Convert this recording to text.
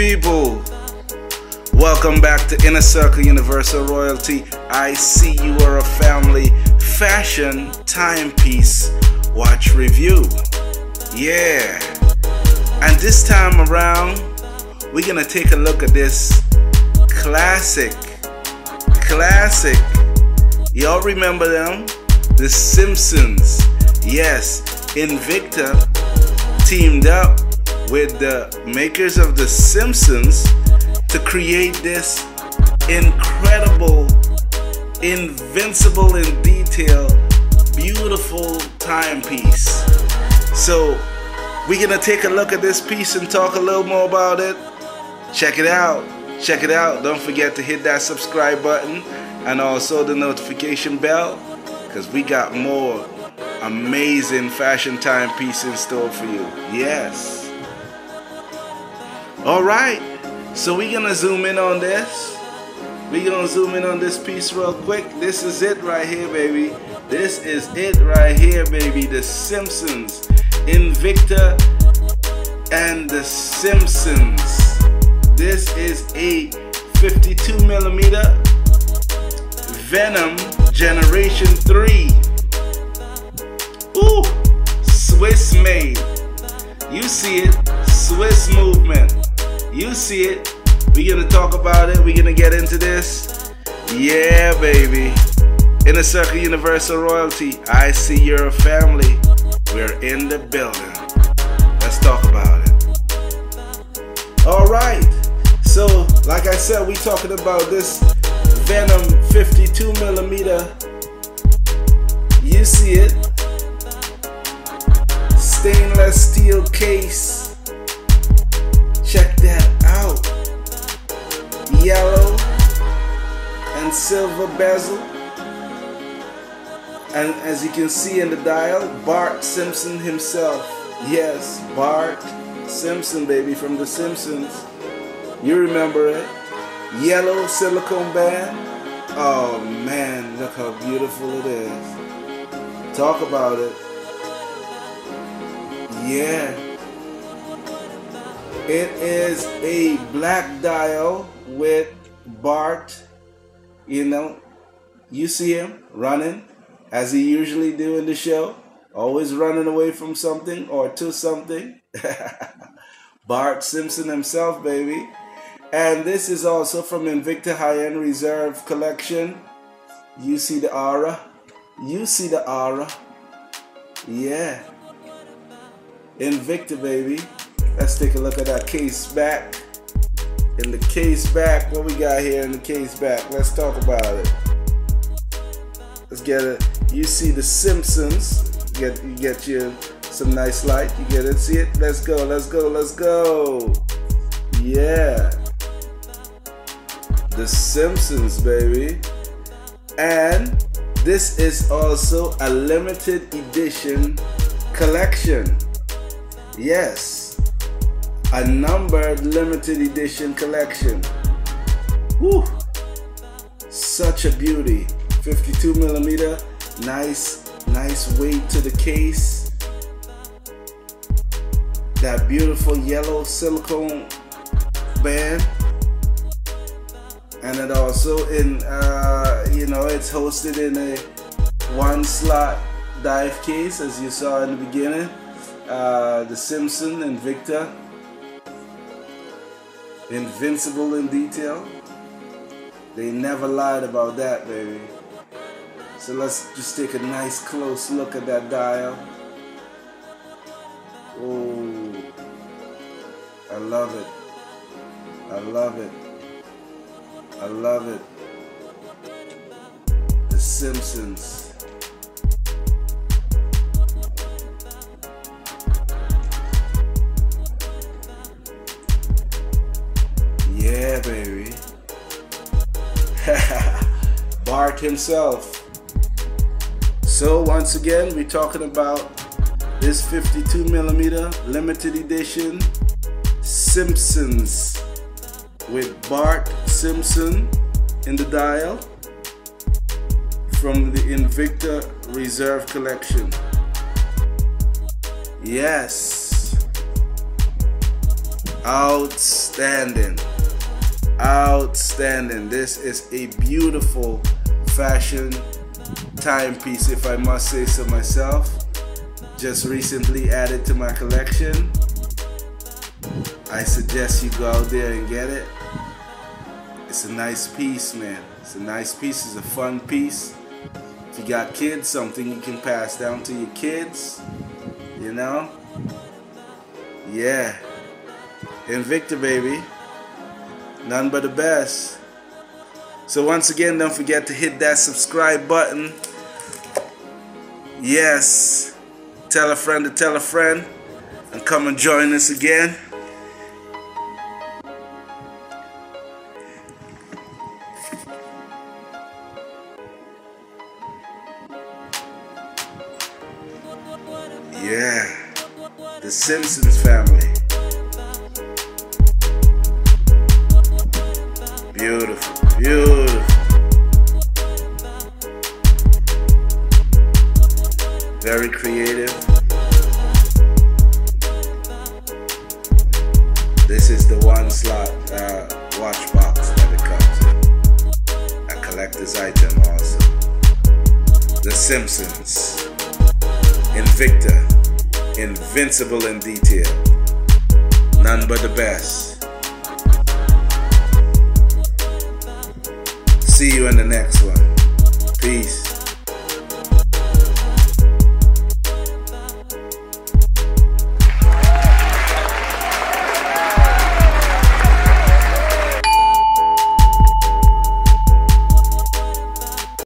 people. Welcome back to Inner Circle Universal Royalty. I see you are a family fashion timepiece watch review. Yeah. And this time around, we're gonna take a look at this classic, classic. Y'all remember them? The Simpsons. Yes, Invicta teamed up with the makers of The Simpsons to create this incredible, invincible in detail, beautiful timepiece. So, we're gonna take a look at this piece and talk a little more about it. Check it out. Check it out. Don't forget to hit that subscribe button and also the notification bell because we got more amazing fashion timepiece in store for you. Yes. All right. So we're gonna zoom in on this. We're gonna zoom in on this piece real quick. This is it right here, baby. This is it right here, baby. The Simpsons, Invicta, and the Simpsons. This is a 52 millimeter Venom Generation 3. Ooh, Swiss made. You see it, Swiss movement. You see it. We're gonna talk about it. We're gonna get into this. Yeah, baby. Inner Circle Universal Royalty. I see you're a family. We're in the building. Let's talk about it. All right. So, like I said, we talking about this Venom 52 millimeter. You see it. Stainless steel case that out. Yellow and silver bezel. And as you can see in the dial, Bart Simpson himself. Yes, Bart Simpson, baby, from The Simpsons. You remember it. Yellow silicone band. Oh man, look how beautiful it is. Talk about it. Yeah. It is a black dial with Bart. You know, you see him running as he usually do in the show, always running away from something or to something. Bart Simpson himself, baby. And this is also from Invicta High End Reserve Collection. You see the aura. You see the aura. Yeah. Invicta, baby. Let's take a look at that case back. In the case back, what we got here in the case back? Let's talk about it. Let's get it. You see the Simpsons. You get you get your some nice light. You get it. See it? Let's go. Let's go. Let's go. Yeah. The Simpsons, baby. And this is also a limited edition collection. Yes a numbered limited edition collection. Woo! Such a beauty. 52 millimeter, nice, nice weight to the case. That beautiful yellow silicone band. And it also in, uh, you know, it's hosted in a one slot dive case as you saw in the beginning. Uh, the Simpson Invicta Invincible in detail. They never lied about that, baby. So let's just take a nice close look at that dial. Oh, I love it. I love it. I love it. The Simpsons. Bart himself. So once again, we're talking about this 52 millimeter limited edition Simpsons with Bart Simpson in the dial from the Invicta Reserve Collection. Yes. Outstanding. Outstanding. This is a beautiful fashion timepiece, if I must say so myself. Just recently added to my collection. I suggest you go out there and get it. It's a nice piece, man. It's a nice piece. It's a fun piece. If you got kids, something you can pass down to your kids. You know? Yeah. Invicta, baby. None but the best. So once again, don't forget to hit that subscribe button. Yes. Tell a friend to tell a friend. And come and join us again. Yeah. The Simpsons family. Beautiful, beautiful. Very creative. This is the one slot uh, watch box that it comes in. A collector's item also. The Simpsons. Invicta. Invincible in detail. None but the best. See you in the next one. Peace.